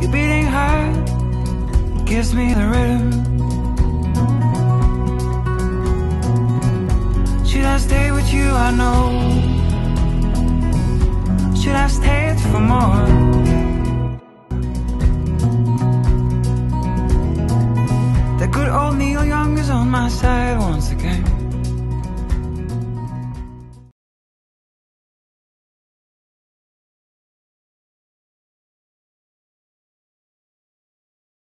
Your beating heart gives me the rhythm. Should I stay with you? I know. Should I stay for more? That good old Neil Young is on my side.